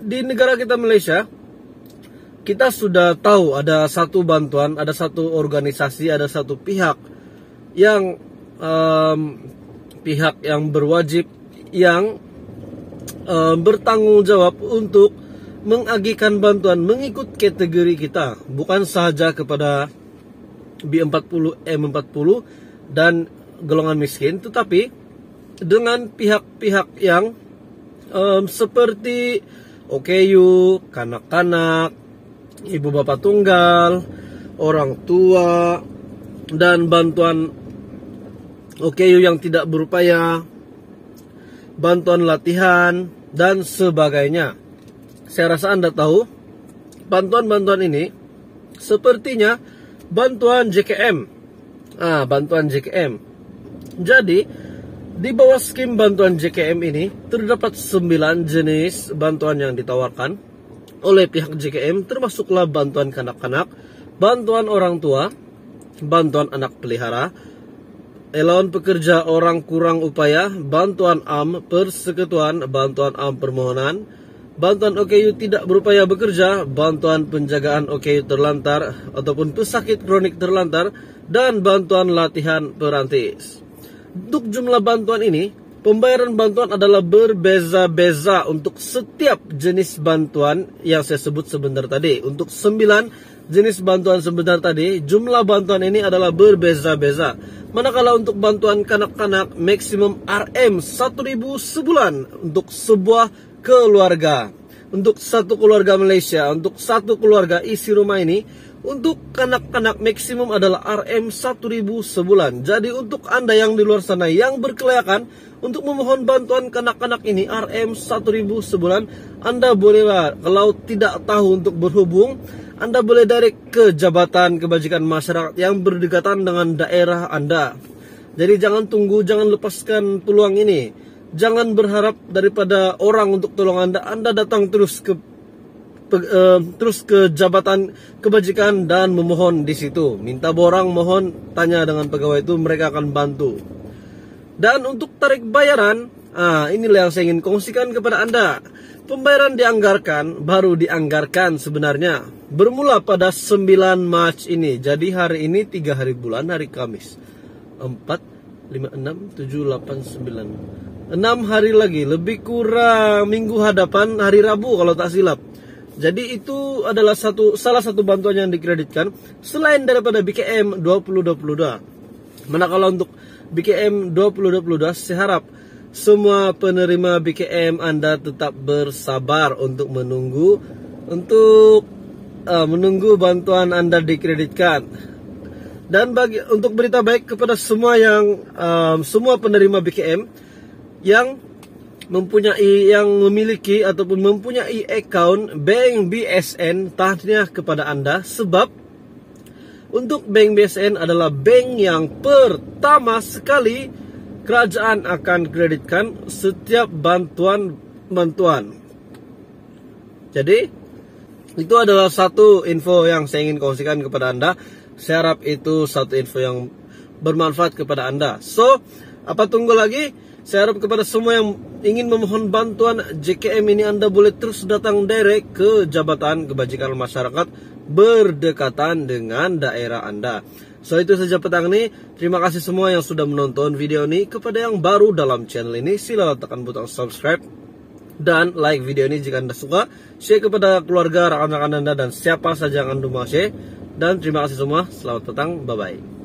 di negara kita Malaysia, kita sudah tahu ada satu bantuan, ada satu organisasi, ada satu pihak yang um, pihak yang berwajib yang um, bertanggung jawab untuk mengagikan bantuan mengikut kategori kita, bukan saja kepada B40, M40 dan golongan miskin, tetapi dengan pihak-pihak yang um, seperti OKU, kanak-kanak, ibu bapak tunggal, orang tua, dan bantuan OKU yang tidak berupaya, bantuan latihan, dan sebagainya. Saya rasa Anda tahu, bantuan-bantuan ini sepertinya bantuan JKM. Ah, bantuan JKM. Jadi, di bawah skim bantuan JKM ini terdapat 9 jenis bantuan yang ditawarkan oleh pihak JKM termasuklah bantuan kanak-kanak, bantuan orang tua, bantuan anak pelihara, elon pekerja orang kurang upaya, bantuan AM persekutuan, bantuan AM permohonan, bantuan OKU tidak berupaya bekerja, bantuan penjagaan OKU terlantar ataupun pesakit kronik terlantar, dan bantuan latihan perantis. Untuk jumlah bantuan ini, Pembayaran bantuan adalah berbeza-beza untuk setiap jenis bantuan yang saya sebut sebentar tadi. Untuk sembilan jenis bantuan sebentar tadi, jumlah bantuan ini adalah berbeza-beza. Manakala untuk bantuan kanak-kanak maksimum RM 1000 sebulan untuk sebuah keluarga. Untuk satu keluarga Malaysia, untuk satu keluarga isi rumah ini, untuk kanak-kanak maksimum adalah RM 1000 sebulan. Jadi untuk Anda yang di luar sana yang berkelayakan untuk memohon bantuan kanak-kanak ini RM 1000 sebulan Anda bolehlah kalau tidak tahu untuk berhubung Anda boleh direct ke Jabatan Kebajikan Masyarakat yang berdekatan dengan daerah Anda. Jadi jangan tunggu jangan lepaskan peluang ini jangan berharap daripada orang untuk tolong Anda Anda datang terus ke uh, terus ke jabatan kebajikan dan memohon di situ minta borang mohon tanya dengan pegawai itu mereka akan bantu dan untuk tarik bayaran, ah, inilah yang saya ingin kongsikan kepada Anda. Pembayaran dianggarkan, baru dianggarkan sebenarnya. Bermula pada 9 Mac ini. Jadi hari ini 3 hari bulan, hari Kamis. 4, 5, 6, 7, 8, 9. 6 hari lagi, lebih kurang minggu hadapan hari Rabu kalau tak silap. Jadi itu adalah satu salah satu bantuan yang dikreditkan selain daripada BKM 2022. Manakala untuk BKM 2022 saya harap semua penerima BKM Anda tetap bersabar untuk menunggu untuk uh, menunggu bantuan Anda dikreditkan. Dan bagi untuk berita baik kepada semua yang um, semua penerima BKM yang mempunyai yang memiliki ataupun mempunyai account bank BSN tahniah kepada Anda sebab untuk bank BSN adalah bank yang pertama sekali kerajaan akan kreditkan setiap bantuan-bantuan. Jadi, itu adalah satu info yang saya ingin kongsikan kepada Anda. Saya harap itu satu info yang bermanfaat kepada Anda. So, apa tunggu lagi? Saya harap kepada semua yang ingin memohon bantuan JKM ini Anda boleh terus datang direct ke Jabatan Kebajikan Masyarakat berdekatan dengan daerah Anda. So itu saja petang ini. Terima kasih semua yang sudah menonton video ini. Kepada yang baru dalam channel ini, sila tekan butang subscribe dan like video ini jika Anda suka. Share kepada keluarga, rekan-rekan Anda dan siapa saja yang Anda mau share. Dan terima kasih semua. Selamat petang. Bye-bye.